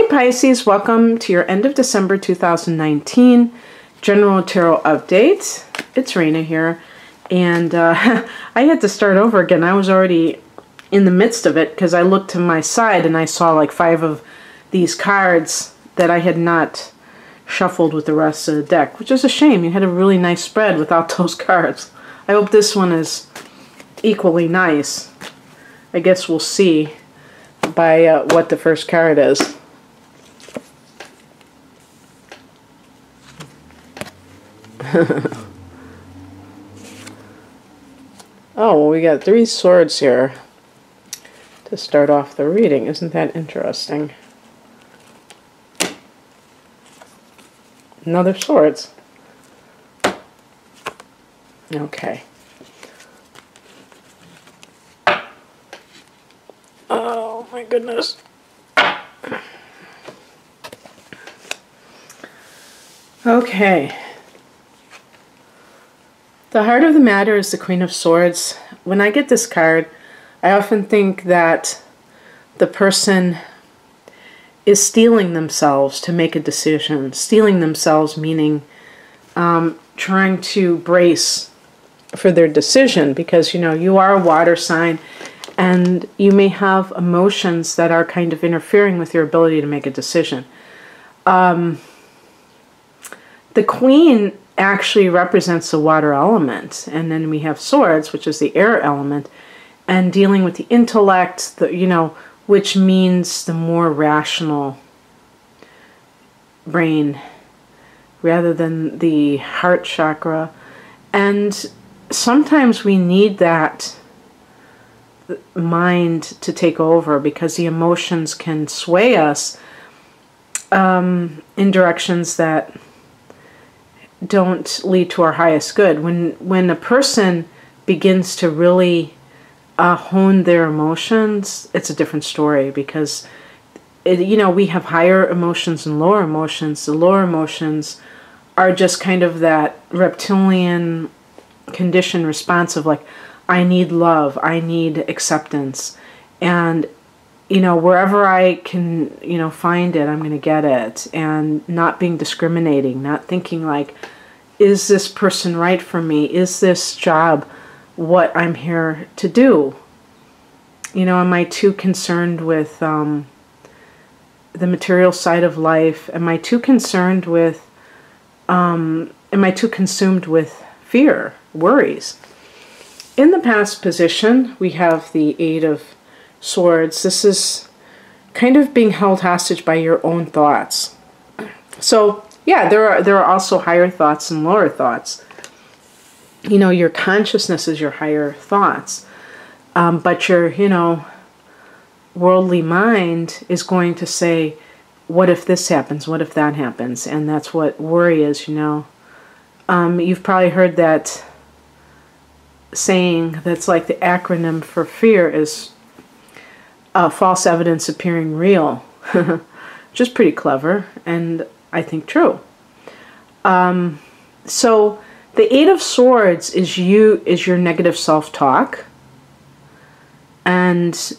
Hi Pisces, welcome to your end of December 2019 General Tarot Update. It's Raina here, and uh, I had to start over again. I was already in the midst of it because I looked to my side and I saw like five of these cards that I had not shuffled with the rest of the deck, which is a shame. You had a really nice spread without those cards. I hope this one is equally nice. I guess we'll see by uh, what the first card is. oh, well, we got three swords here to start off the reading. Isn't that interesting? Another swords. Okay. Oh my goodness. Okay. The heart of the matter is the Queen of Swords. When I get this card, I often think that the person is steeling themselves to make a decision. Steeling themselves meaning um, trying to brace for their decision because, you know, you are a water sign and you may have emotions that are kind of interfering with your ability to make a decision. Um, the queen actually represents the water element. And then we have swords, which is the air element, and dealing with the intellect, the, you know, which means the more rational brain rather than the heart chakra. And sometimes we need that mind to take over because the emotions can sway us um, in directions that don't lead to our highest good. When when a person begins to really uh, hone their emotions, it's a different story because it, you know we have higher emotions and lower emotions. The lower emotions are just kind of that reptilian condition response of like I need love, I need acceptance, and you know, wherever I can, you know, find it, I'm going to get it. And not being discriminating, not thinking like, is this person right for me? Is this job what I'm here to do? You know, am I too concerned with um, the material side of life? Am I too concerned with, um, am I too consumed with fear, worries? In the past position, we have the Eight of Swords, this is kind of being held hostage by your own thoughts. So, yeah, there are there are also higher thoughts and lower thoughts. You know, your consciousness is your higher thoughts, um, but your you know worldly mind is going to say, "What if this happens? What if that happens?" And that's what worry is. You know, um, you've probably heard that saying that's like the acronym for fear is uh, false evidence appearing real, which is pretty clever and I think true. Um, so the Eight of Swords is you is your negative self-talk, and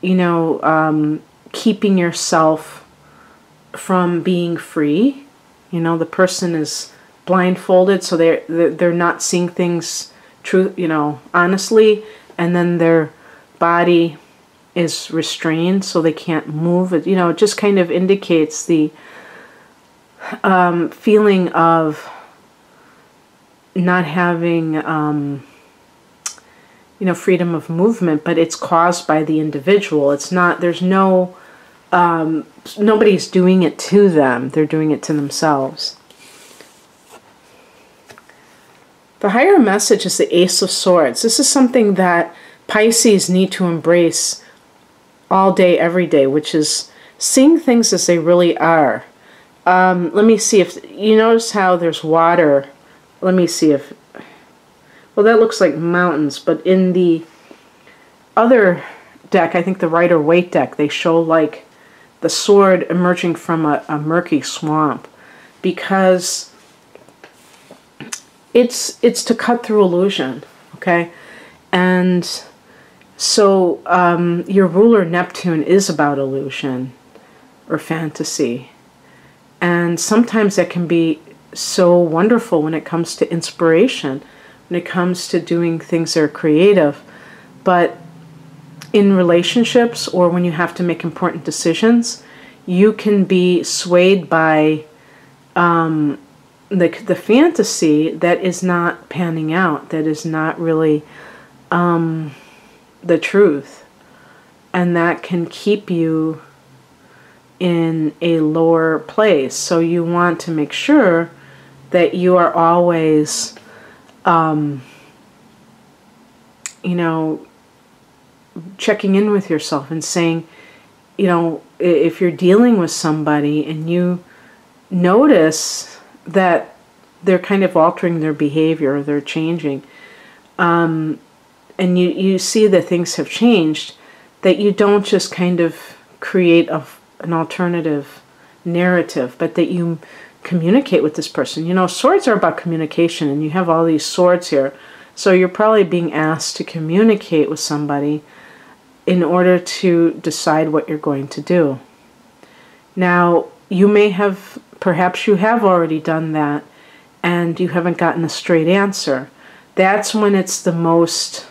you know um, keeping yourself from being free. You know the person is blindfolded, so they're they're not seeing things true. You know honestly, and then their body is restrained so they can't move. It, you know, it just kind of indicates the um, feeling of not having, um, you know, freedom of movement, but it's caused by the individual. It's not, there's no, um, nobody's doing it to them. They're doing it to themselves. The higher message is the Ace of Swords. This is something that Pisces need to embrace all day, every day, which is seeing things as they really are. Um, let me see if you notice how there's water. Let me see if well that looks like mountains, but in the other deck, I think the Rider Waite deck, they show like the sword emerging from a, a murky swamp because it's it's to cut through illusion, okay? And so um, your ruler Neptune is about illusion. or fantasy. And sometimes that can be so wonderful when it comes to inspiration, when it comes to doing things that are creative. But in relationships or when you have to make important decisions, you can be swayed by um, the, the fantasy that is not panning out, that is not really um, the truth. And that can keep you in a lower place. So you want to make sure that you are always, um, you know, checking in with yourself and saying, you know, if you're dealing with somebody and you notice that they're kind of altering their behavior, or they're changing, um, and you, you see that things have changed, that you don't just kind of create a, an alternative narrative, but that you communicate with this person. You know, swords are about communication, and you have all these swords here. So you're probably being asked to communicate with somebody in order to decide what you're going to do. Now, you may have, perhaps you have already done that and you haven't gotten a straight answer. That's when it's the most,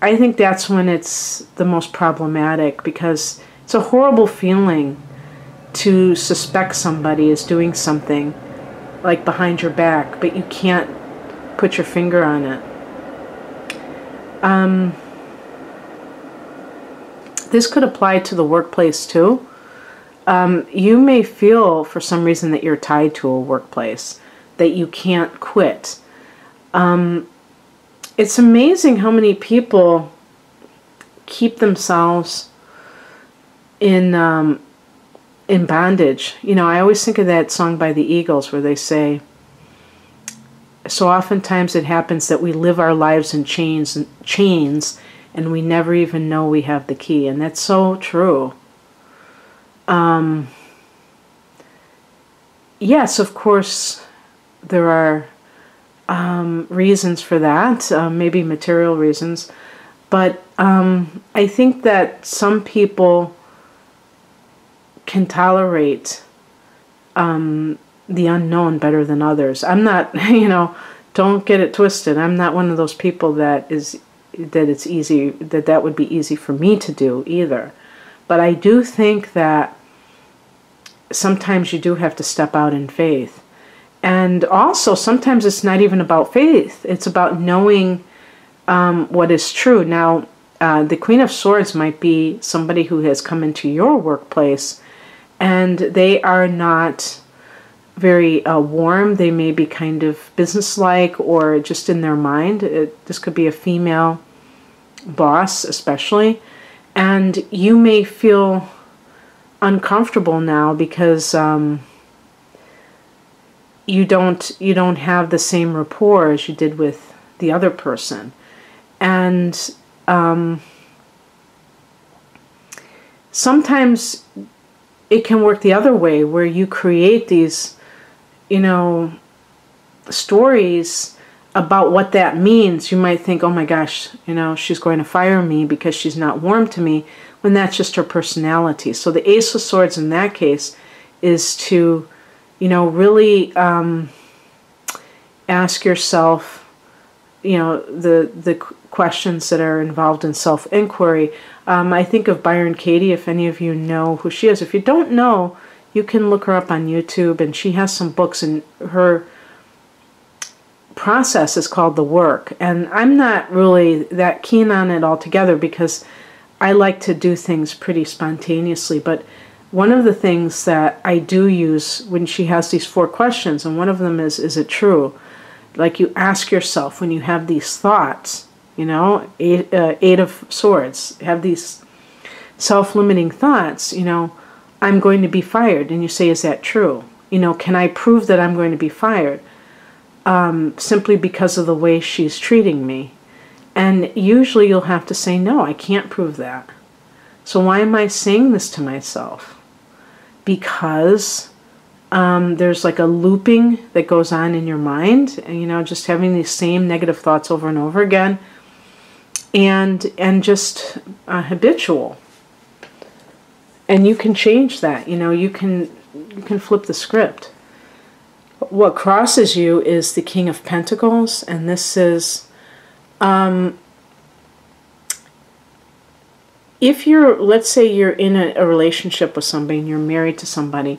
I think that's when it's the most problematic because it's a horrible feeling to suspect somebody is doing something like behind your back, but you can't put your finger on it. Um, this could apply to the workplace too. Um, you may feel for some reason that you're tied to a workplace, that you can't quit. Um, it's amazing how many people keep themselves in um, in bondage. You know, I always think of that song by the Eagles where they say, "So oftentimes it happens that we live our lives in chains, and chains, and we never even know we have the key. And that's so true. Um, yes, of course, there are um, reasons for that, uh, maybe material reasons, but um, I think that some people can tolerate um, the unknown better than others. I'm not, you know, don't get it twisted. I'm not one of those people that is that it's easy that that would be easy for me to do either. But I do think that sometimes you do have to step out in faith. And also, sometimes it's not even about faith, it's about knowing um, what is true. Now, uh, the Queen of Swords might be somebody who has come into your workplace and they are not very uh, warm. They may be kind of businesslike or just in their mind. It, this could be a female boss, especially, and you may feel uncomfortable now because um, you don't you don't have the same rapport as you did with the other person, and um, sometimes it can work the other way where you create these, you know, stories about what that means, you might think, oh my gosh, you know, she's going to fire me because she's not warm to me, when that's just her personality. So the Ace of Swords in that case is to, you know, really um, ask yourself, you know, the the questions that are involved in self inquiry. Um, I think of Byron Katie. If any of you know who she is, if you don't know, you can look her up on YouTube, and she has some books, and her process is called the work. And I'm not really that keen on it altogether because I like to do things pretty spontaneously. But one of the things that I do use when she has these four questions, and one of them is, is it true? Like you ask yourself when you have these thoughts, you know, eight, uh, eight of swords, have these self limiting thoughts, you know, I'm going to be fired. And you say, is that true? You know, can I prove that I'm going to be fired? um, simply because of the way she's treating me. And usually you'll have to say, no, I can't prove that. So why am I saying this to myself? Because um, there's like a looping that goes on in your mind, and, you know, just having these same negative thoughts over and over again, and and just uh, habitual. and you can change that. You know, you can you can flip the script. What crosses you is the King of Pentacles, and this is um, if you're, let's say you're in a, a, relationship with somebody and you're married to somebody,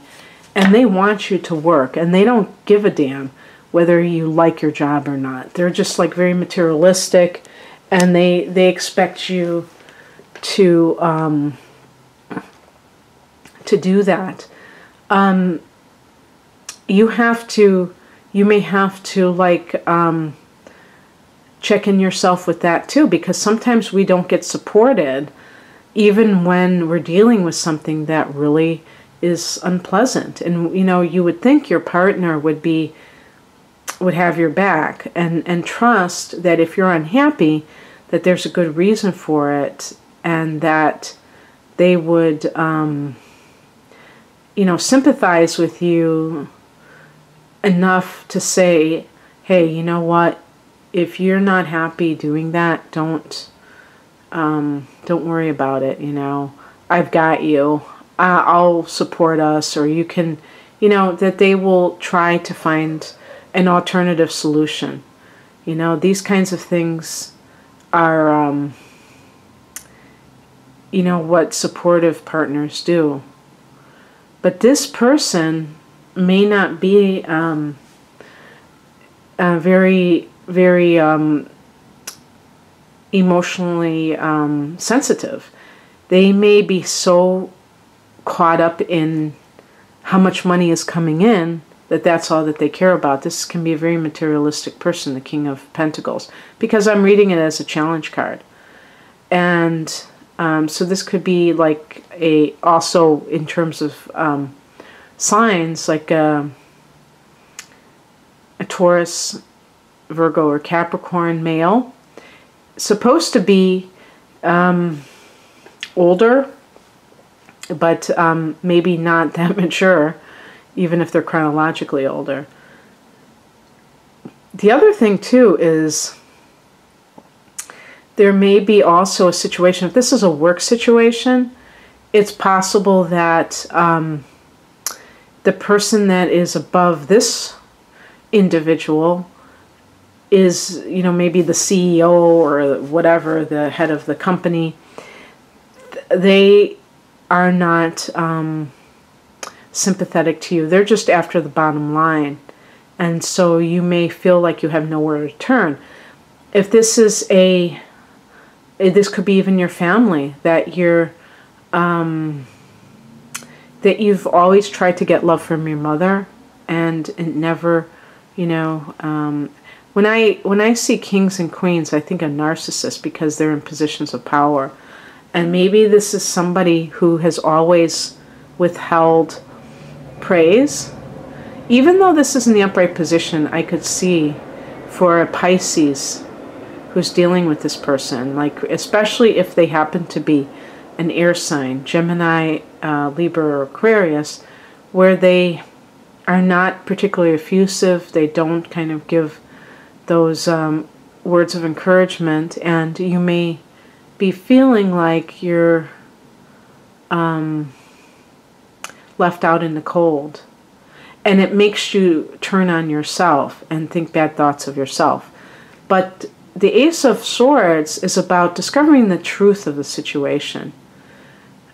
and they want you to work, and they don't give a damn whether you like your job or not. They're just like very materialistic, and they they expect you to um, to do that. Um, you have to, you may have to like um, check in yourself with that too, because sometimes we don't get supported even when we're dealing with something that really is unpleasant. And you know, you would think your partner would be would have your back and and trust that if you're unhappy that there's a good reason for it and that they would um, you know sympathize with you enough to say hey you know what if you're not happy doing that don't um, don't worry about it, you know. I've got you. I'll support us, or you can, you know, that they will try to find an alternative solution. You know, these kinds of things are, um, you know, what supportive partners do. But this person may not be um, very, very um, emotionally um, sensitive. They may be so caught up in how much money is coming in that that's all that they care about. This can be a very materialistic person, the King of Pentacles, because I'm reading it as a challenge card. And um, so this could be like a, also in terms of um, signs, like a, a Taurus, Virgo, or Capricorn male supposed to be um, older, but um, maybe not that mature, even if they're chronologically older. The other thing, too, is there may be also a situation, if this is a work situation, it's possible that um, the person that is above this individual is, you know, maybe the CEO or whatever, the head of the company, they are not um, sympathetic to you. They're just after the bottom line. And so you may feel like you have nowhere to turn. If this is a, this could be even your family, that you're, um, that you've always tried to get love from your mother and it never, you know, um, when I when I see kings and queens, I think of narcissists because they're in positions of power. And maybe this is somebody who has always withheld praise. Even though this is in the upright position, I could see for a Pisces who's dealing with this person, like especially if they happen to be an air sign, Gemini, uh, Libra, or Aquarius, where they are not particularly effusive, they don't kind of give those um, words of encouragement, and you may be feeling like you're um, left out in the cold. And it makes you turn on yourself and think bad thoughts of yourself. But the Ace of Swords is about discovering the truth of the situation.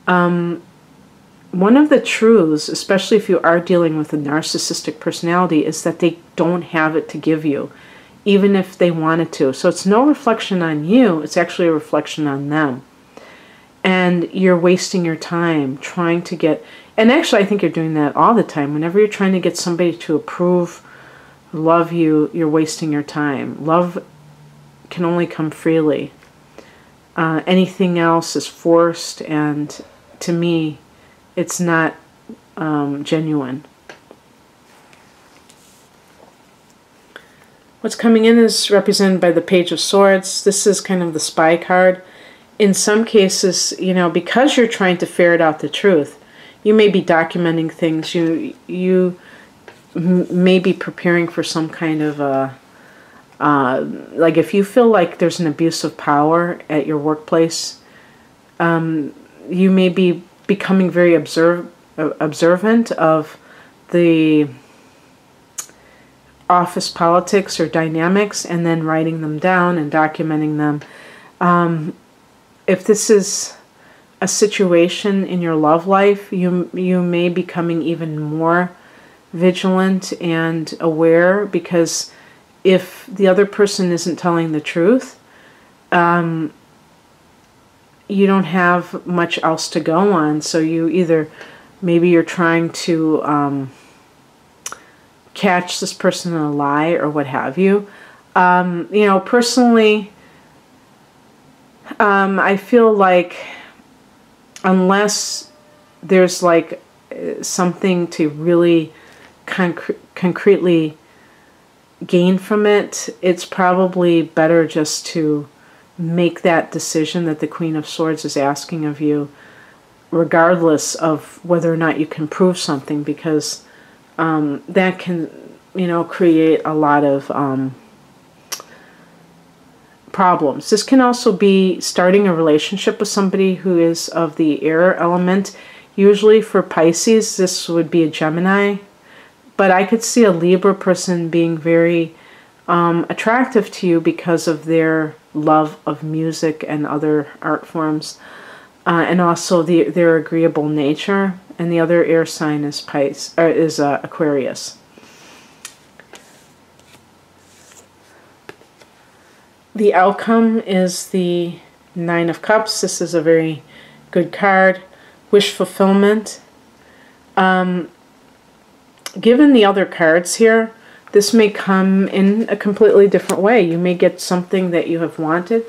Um, one of the truths, especially if you are dealing with a narcissistic personality, is that they don't have it to give you even if they wanted to. So it's no reflection on you, it's actually a reflection on them. And you're wasting your time trying to get, and actually, I think you're doing that all the time. Whenever you're trying to get somebody to approve, love you, you're wasting your time. Love can only come freely. Uh, anything else is forced, and to me, it's not um, genuine. What's coming in is represented by the Page of Swords. This is kind of the spy card. In some cases, you know, because you're trying to ferret out the truth, you may be documenting things. You you may be preparing for some kind of a uh, like if you feel like there's an abuse of power at your workplace, um, you may be becoming very observe, observant of the office politics or dynamics and then writing them down and documenting them. Um, if this is a situation in your love life, you you may be becoming even more vigilant and aware because if the other person isn't telling the truth, um, you don't have much else to go on. So you either maybe you're trying to um, catch this person in a lie or what have you. Um, you know, personally, um, I feel like unless there's like something to really concre- concretely gain from it, it's probably better just to make that decision that the Queen of Swords is asking of you, regardless of whether or not you can prove something, because um, that can, you know, create a lot of um, problems. This can also be starting a relationship with somebody who is of the air element. Usually for Pisces, this would be a Gemini, but I could see a Libra person being very um, attractive to you because of their love of music and other art forms, uh, and also the, their agreeable nature. And the other air sign is or is uh, Aquarius. The outcome is the Nine of Cups. This is a very good card. Wish fulfillment. Um, given the other cards here, this may come in a completely different way. You may get something that you have wanted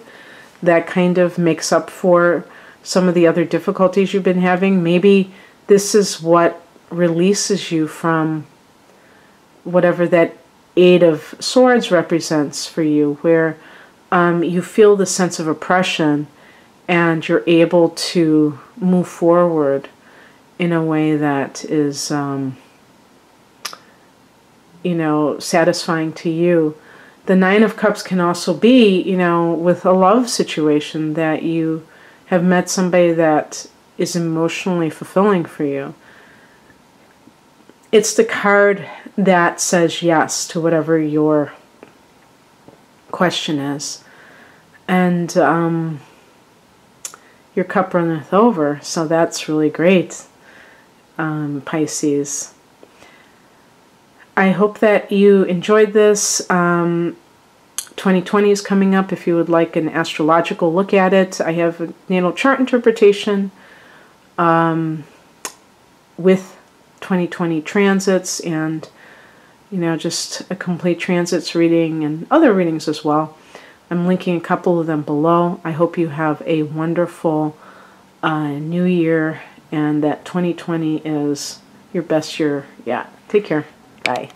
that kind of makes up for some of the other difficulties you've been having. Maybe this is what releases you from whatever that Eight of Swords represents for you, where um, you feel the sense of oppression and you're able to move forward in a way that is. Um, you know, satisfying to you. The Nine of Cups can also be, you know, with a love situation that you have met somebody that is emotionally fulfilling for you. It's the card that says yes to whatever your question is. And um, your cup runneth over, so that's really great, um, Pisces. I hope that you enjoyed this. Um, 2020 is coming up. If you would like an astrological look at it, I have a natal chart interpretation um, with 2020 transits and, you know, just a complete transits reading and other readings as well. I'm linking a couple of them below. I hope you have a wonderful uh, new year and that 2020 is your best year yet. Take care. Bye.